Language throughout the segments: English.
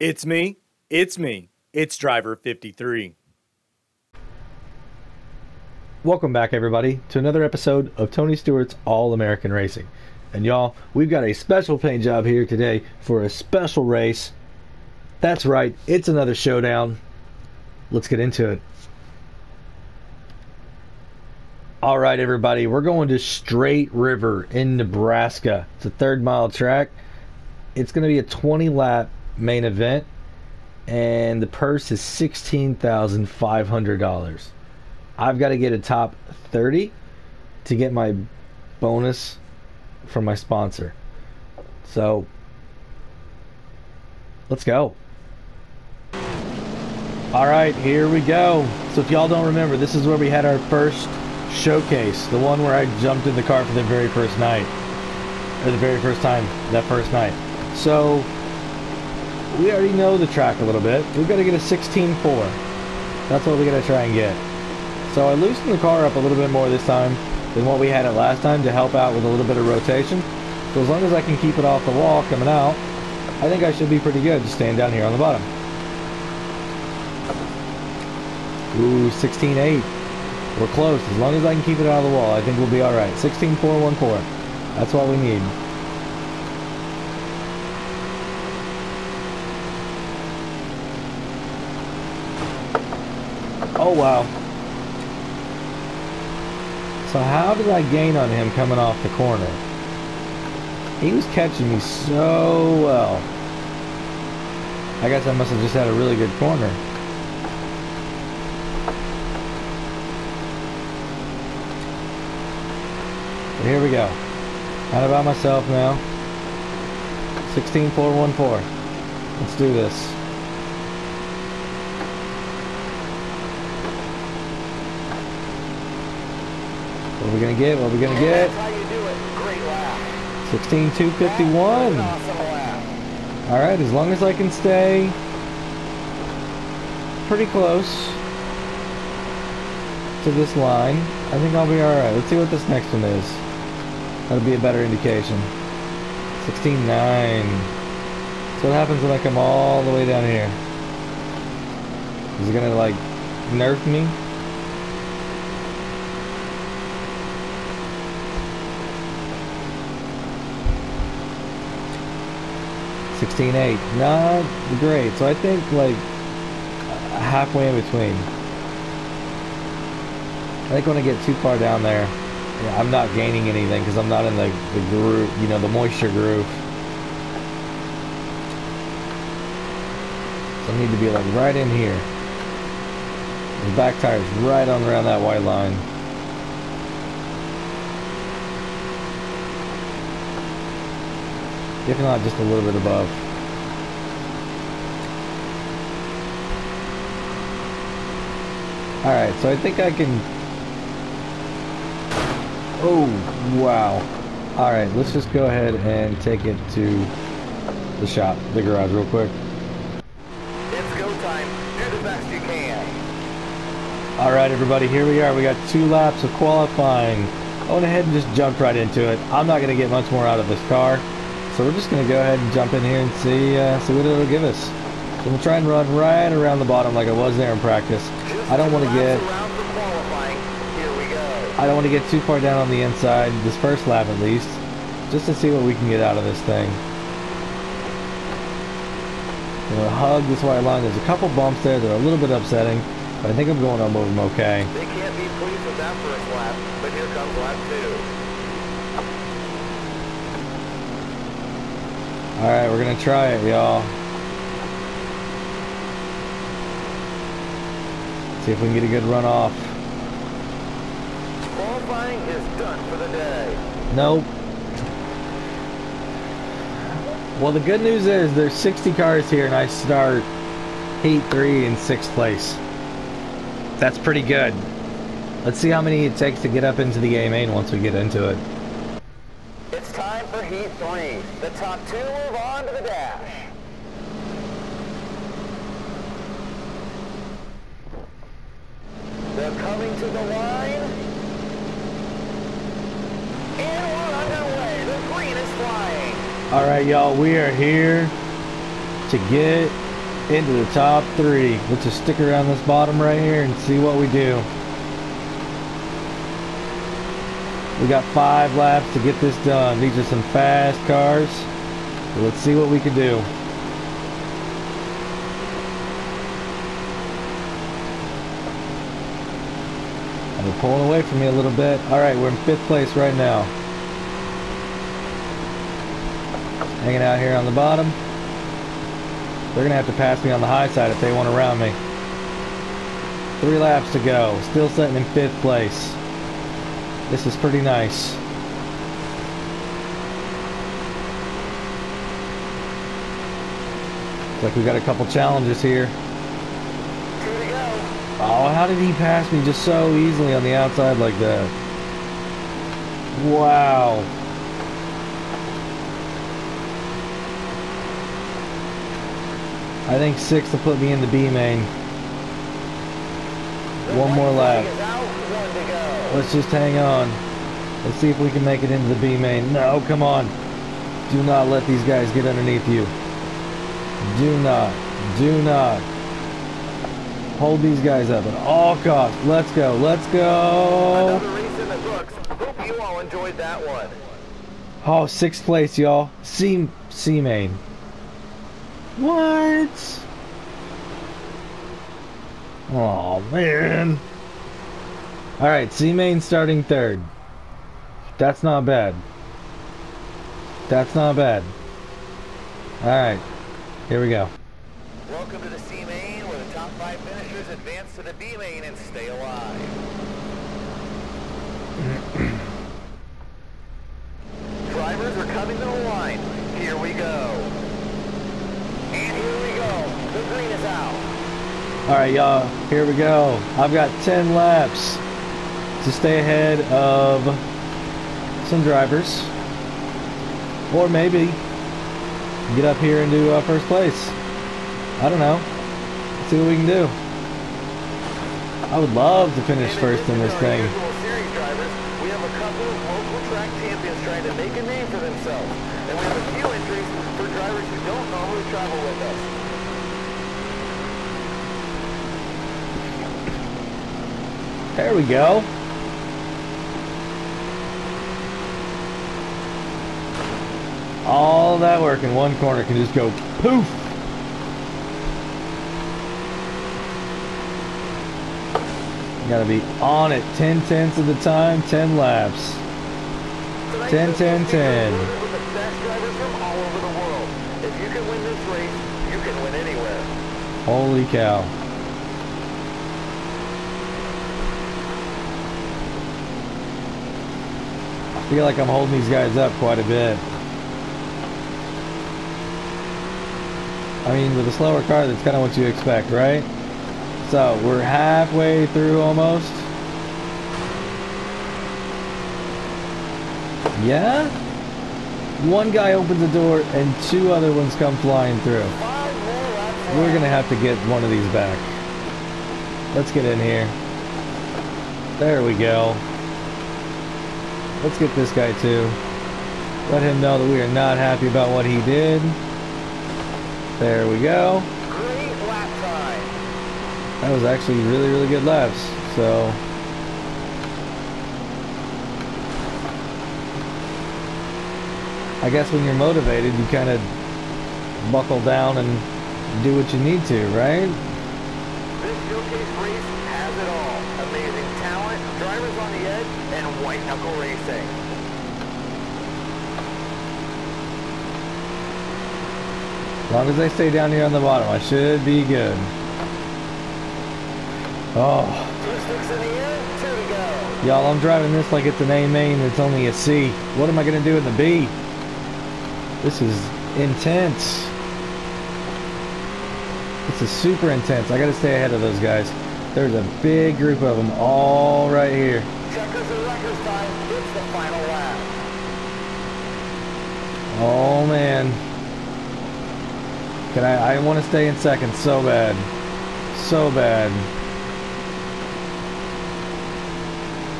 It's me. It's me. It's driver 53. Welcome back, everybody, to another episode of Tony Stewart's All American Racing. And y'all, we've got a special paint job here today for a special race. That's right, it's another showdown. Let's get into it. All right, everybody, we're going to Straight River in Nebraska. It's a third mile track. It's going to be a 20 lap main event, and the purse is $16,500. I've got to get a top 30 to get my bonus from my sponsor. So, let's go. All right, here we go. So if y'all don't remember, this is where we had our first showcase, the one where I jumped in the car for the very first night, or the very first time that first night. So we already know the track a little bit. We've got to get a 16.4. That's what we got to try and get. So I loosened the car up a little bit more this time than what we had it last time to help out with a little bit of rotation. So as long as I can keep it off the wall coming out, I think I should be pretty good just staying down here on the bottom. Ooh, 16.8. We're close. As long as I can keep it out of the wall, I think we'll be alright. 16.414. That's what we need. Oh, wow. So how did I gain on him coming off the corner? He was catching me so well. I guess I must have just had a really good corner. But here we go. Out about myself now. 16414. Let's do this. What are we gonna get? What are we gonna get? That's how you do it. Great lap. 16251. Awesome lap. Alright, as long as I can stay pretty close to this line, I think I'll be alright. Let's see what this next one is. That'll be a better indication. 16.9. So what happens when I come all the way down here? Is it gonna like nerf me? Sixteen eight, not great. So I think like halfway in between. I think when I get too far down there, I'm not gaining anything because I'm not in the the groove, you know, the moisture groove. So I need to be like right in here. The back tire's right on around that white line. If not, just a little bit above. Alright, so I think I can... Oh, wow. Alright, let's just go ahead and take it to the shop, the garage real quick. It's go time. Do the best you can. Alright everybody, here we are. We got two laps of qualifying. I went ahead and just jumped right into it. I'm not going to get much more out of this car. So we're just going to go ahead and jump in here and see, uh, see what it'll give us. So we'll try and run right around the bottom like I was there in practice. I don't want to get... I don't want to get too far down on the inside, this first lap at least, just to see what we can get out of this thing. I'm going to hug this white line. There's a couple bumps there that are a little bit upsetting, but I think I'm going over them okay. They can't be pleased with that first lap, but here comes lap two. Alright, we're going to try it, y'all. See if we can get a good run off. Qualifying is done for the day. Nope. Well, the good news is there's 60 cars here, and I start heat three in sixth place. That's pretty good. Let's see how many it takes to get up into the A main once we get into it. Time for heat three. The top two move on to the dash. They're coming to the line. And we're underway. The green is flying. All right, y'all, we are here to get into the top three. Let's just stick around this bottom right here and see what we do. We got five laps to get this done. These are some fast cars. Let's see what we can do. They're pulling away from me a little bit. All right, we're in fifth place right now. Hanging out here on the bottom. They're going to have to pass me on the high side if they want around me. Three laps to go. Still sitting in fifth place. This is pretty nice. Looks like we got a couple challenges here. Oh, how did he pass me just so easily on the outside like that? Wow. I think six will put me in the B main. One more lap. Let's just hang on. Let's see if we can make it into the B main. No, come on. Do not let these guys get underneath you. Do not. Do not. Hold these guys up at all costs. Let's go. Let's go. Another race in the books. Hope you all enjoyed that one. Oh, sixth place, y'all. C C main. What? Oh man. All right, C main starting third. That's not bad. That's not bad. All right, here we go. Welcome to the C main, where the top five finishers advance to the B main and stay alive. Drivers are coming to the line. Here we go. And here we go. The green is out. All right, y'all. Here we go. I've got 10 laps to stay ahead of some drivers, or maybe get up here and do uh, first place. I don't know. Let's see what we can do. I would love to finish first in this thing. We have a couple of local track champions trying to make a name for themselves. And we have a few entries for drivers who don't normally travel with us. There we go. All that work in one corner can just go poof. You gotta be on it 10 tenths of the time, 10 laps. Tonight's 10, 10, 10. is loaded With the best drivers from all over the world. If you can win this race, you can win anywhere. Holy cow. I feel like I'm holding these guys up quite a bit. I mean, with a slower car, that's kind of what you expect, right? So, we're halfway through almost. Yeah? One guy opens the door and two other ones come flying through. We're gonna have to get one of these back. Let's get in here. There we go. Let's get this guy too. Let him know that we are not happy about what he did. There we go. That was actually really, really good laps. So. I guess when you're motivated, you kind of buckle down and do what you need to, right? This showcase race has it all. Amazing talent, drivers on the edge, and white knuckle racing. As long as I stay down here on the bottom, I should be good. Oh, to y'all, I'm driving this like it's an A main it's only a C. What am I gonna do in the B? This is intense. This is super intense. I gotta stay ahead of those guys. There's a big group of them all right here. Checkers and records time. It's the final lap. Oh man. Can I I want to stay in second so bad. So bad.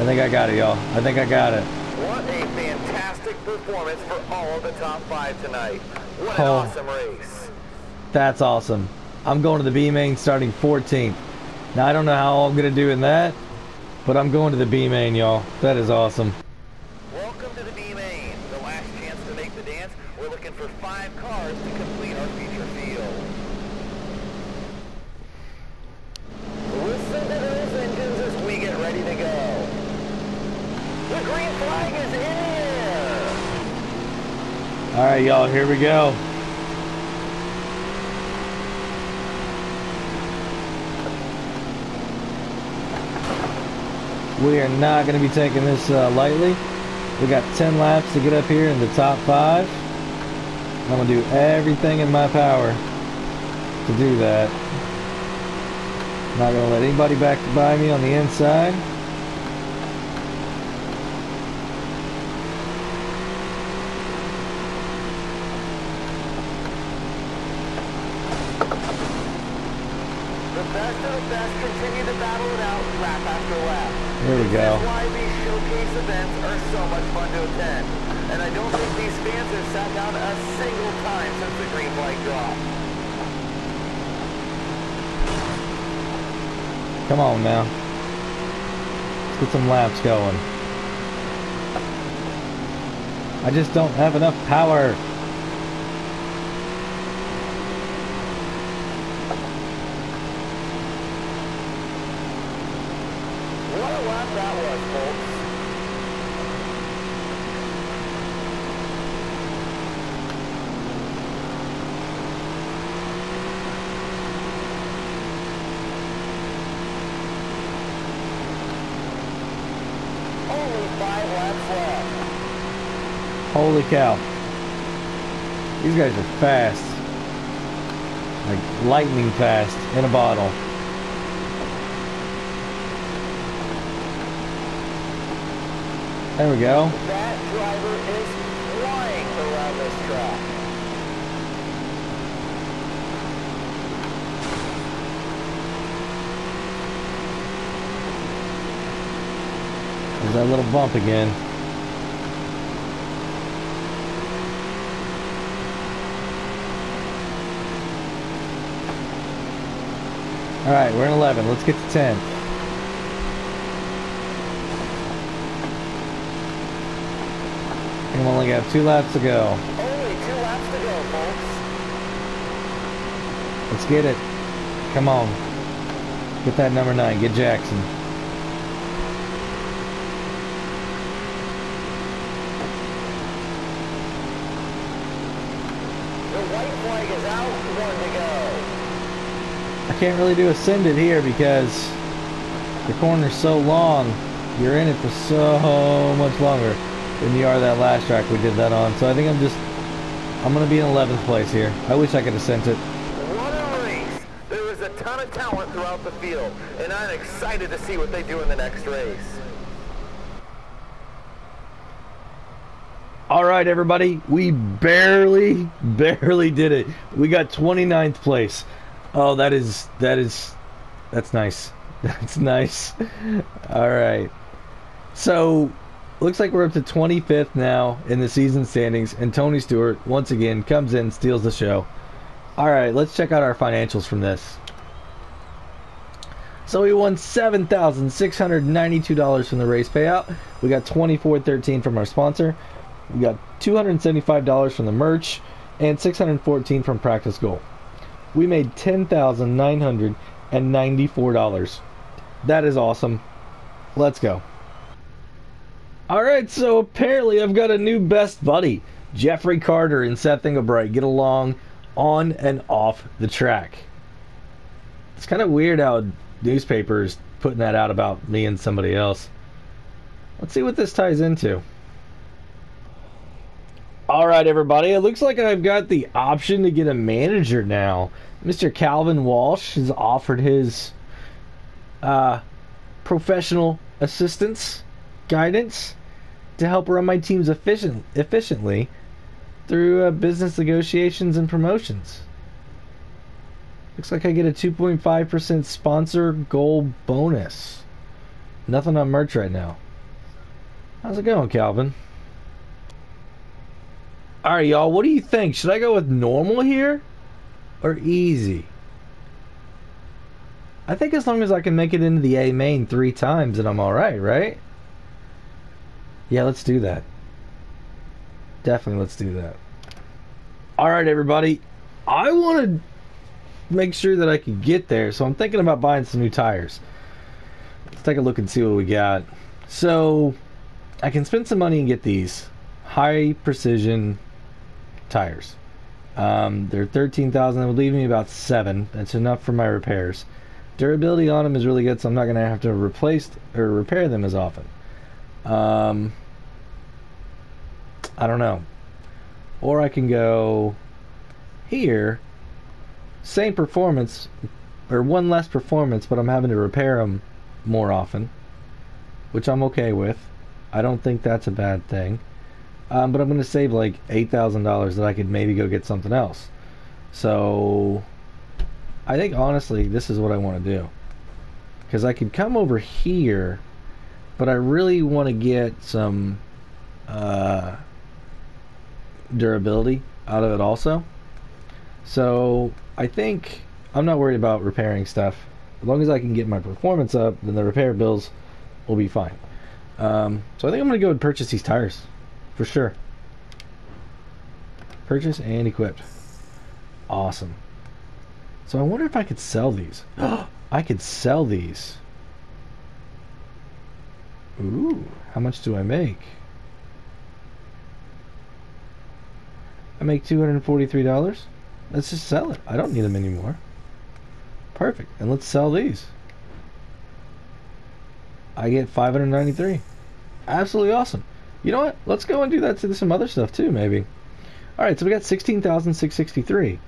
I think I got it, y'all. I think I got it. What a fantastic performance for all of the top five tonight. What an Oh. awesome race. That's awesome. I'm going to the B main starting 14th. Now I don't know how I'm gonna do in that, but I'm going to the B main, y'all. That is awesome. Welcome to the B main, the last chance to make the dance. We're looking for five cars to complete our feature field. Listen to those engines as we get ready to go. The green flag is in the air. All right, y'all. Here we go. We are not going to be taking this uh, lightly. We got 10 laps to get up here in the top five. I'm going to do everything in my power to do that. Not going to let anybody back by me on the inside. The best of the best continue to battle it out lap after lap. There we go. That's why these showcase events are so much fun to attend. And I don't think these fans have sat down a single time since the green flag dropped. Come on now. Let's get some laps going. I just don't have enough power. What a lap that was, folks. Only five laps left. Holy cow. These guys are fast. Like lightning fast in a bottle. There we go. That driver is flying around this track. There's that little bump again. Alright, we're in 11. Let's get to 10. And we only got two laps to go. Only two laps to go, folks. Let's get it. Come on. Get that number nine. Get Jackson. The white flag is out, one to go. I can't really do ascended here because the corner's so long. You're in it for so much longer than you are that last track we did that on. So I think I'm just, I'm going to be in 11th place here. I wish I could ascend it. What a race! There is a ton of talent throughout the field, and I'm excited to see what they do in the next race. All right, everybody. We barely, barely did it. We got 29th place. Oh, that is, that is, that's nice. That's nice. All right. So, looks like we're up to 25th now in the season standings, and Tony Stewart, once again, comes in, steals the show. All right, let's check out our financials from this. So we won seven thousand six hundred ninety-two dollars from the race payout. We got twenty-four thirteen from our sponsor. We got two hundred seventy-five dollars from the merch, and six hundred fourteen from practice goal. We made ten thousand nine hundred and ninety-four dollars. That is awesome. Let's go. All right, so apparently I've got a new best buddy. Jeffrey Carter and Seth Engelbright get along on and off the track. It's kind of weird how newspapers putting that out about me and somebody else. Let's see what this ties into. All right, everybody. It looks like I've got the option to get a manager now. Mr. Calvin Walsh has offered his uh, professional assistance, guidance to help run my teams efficient, efficiently through uh, business negotiations and promotions. Looks like I get a 2.5% sponsor goal bonus. Nothing on merch right now. How's it going, Calvin? Alright, y'all, what do you think? Should I go with normal here or easy? I think as long as I can make it into the A main three times, then I'm all right, right? Yeah, let's do that. Definitely, let's do that. All right, everybody. I want to make sure that I can get there, so I'm thinking about buying some new tires. Let's take a look and see what we got. So, I can spend some money and get these high precision tires. Um, they're 13,000. That would leave me about seven. That's enough for my repairs. Durability on them is really good, so I'm not going to have to replace or repair them as often. Um, I don't know. Or I can go here, same performance, or one less performance, but I'm having to repair them more often, which I'm okay with. I don't think that's a bad thing. Um, but I'm going to save like $8,000 that I could maybe go get something else. So I think honestly, this is what I want to do. Because I could come over here, but I really want to get some uh, durability out of it also. So I think I'm not worried about repairing stuff. As long as I can get my performance up, then the repair bills will be fine. Um, so I think I'm going to go and purchase these tires. For sure. Purchase and equipped. Awesome. So I wonder if I could sell these. I could sell these. Ooh, how much do I make? I make $243. Let's just sell it. I don't need them anymore. Perfect. And let's sell these. I get 593. Absolutely awesome. You know what? Let's go and do that to some other stuff too, maybe. All right, so we got 16,663.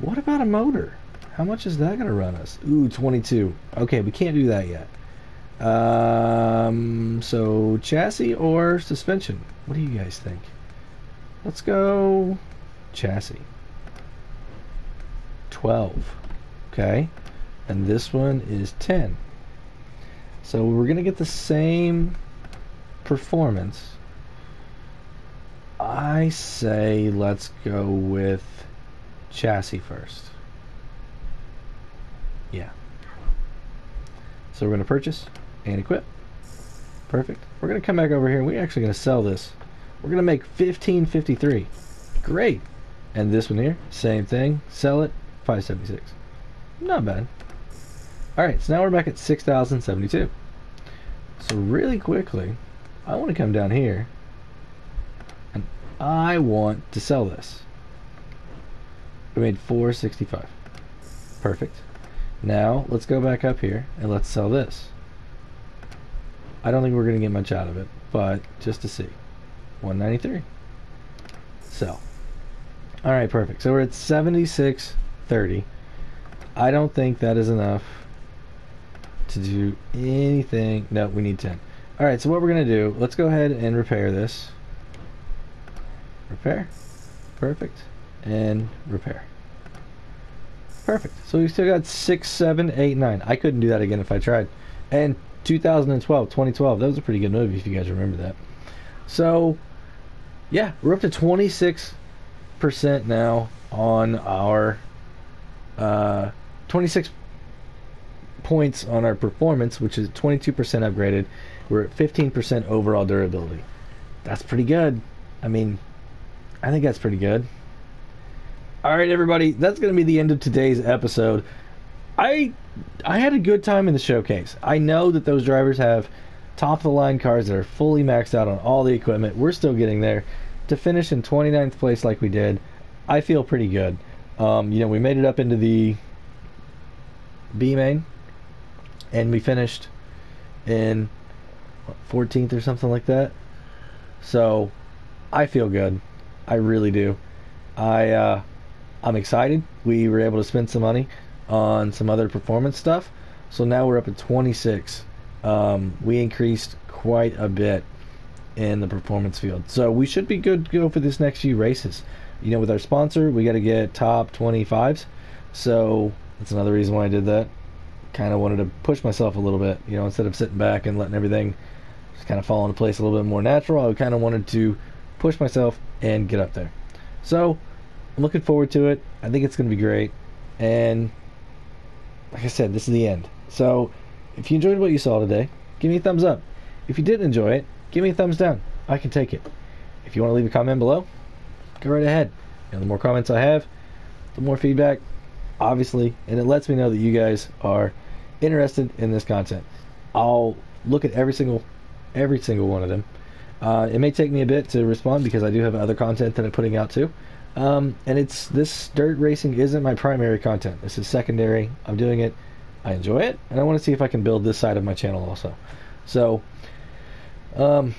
What about a motor? How much is that going to run us? Ooh, 22. Okay, we can't do that yet. Um, so chassis or suspension? What do you guys think? Let's go chassis. 12. Okay. And this one is 10. So we're going to get the same performance. I say let's go with chassis first. Yeah. So we're going to purchase and equip. Perfect. We're going to come back over here we're actually going to sell this. We're going to make 1553. Great. And this one here, same thing. Sell it, 576. Not bad. Alright, so now we're back at 6,072. So really quickly, I want to come down here and I want to sell this. We made 465. Perfect. Now let's go back up here and let's sell this. I don't think we're going to get much out of it, but just to see. 193. Sell. Alright, perfect. So we're at 76.30. I don't think that is enough to do anything. No, we need 10. Alright, so what we're going to do, let's go ahead and repair this. Repair. Perfect. And repair. Perfect. So we still got 6, 7, 8, 9. I couldn't do that again if I tried. And 2012, 2012, that was a pretty good movie if you guys remember that. So, yeah, we're up to 26% now on our uh, 26 points on our performance, which is 22% upgraded. We're at 15% overall durability. That's pretty good. I mean, I think that's pretty good. All right, everybody, that's going to be the end of today's episode. I I had a good time in the showcase. I know that those drivers have top of the line cars that are fully maxed out on all the equipment. We're still getting there. To finish in 29th place like we did, I feel pretty good. Um, you know, we made it up into the B main, and we finished in 14th or something like that. So, I feel good. I really do. I uh, I'm excited. We were able to spend some money on some other performance stuff. So now we're up at 26. Um, we increased quite a bit in the performance field. So we should be good to go for this next few races. You know, with our sponsor, we got to get top 25s. So that's another reason why I did that. Kind of wanted to push myself a little bit, you know, instead of sitting back and letting everything just kind of fall into place a little bit more natural. I kind of wanted to push myself and get up there. So I'm looking forward to it. I think it's going to be great. And like I said, this is the end. So, if you enjoyed what you saw today, give me a thumbs up. If you didn't enjoy it, give me a thumbs down. I can take it. If you want to leave a comment below, go right ahead. You know, the more comments I have, the more feedback, obviously, and it lets me know that you guys are interested in this content. I'll look at every single, every single one of them. Uh, it may take me a bit to respond because I do have other content that I'm putting out too. Um, and it's this dirt racing isn't my primary content. This is secondary. I'm doing it. I enjoy it, and I want to see if I can build this side of my channel also. So, um,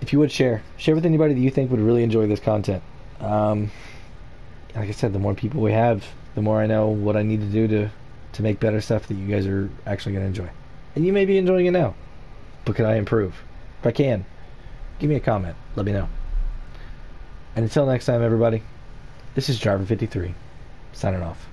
if you would share, share with anybody that you think would really enjoy this content. Um, like I said, the more people we have, the more I know what I need to do to to make better stuff that you guys are actually going to enjoy. And you may be enjoying it now, but can I improve? If I can, give me a comment. Let me know. And until next time, everybody. This is Driver 53, signing off.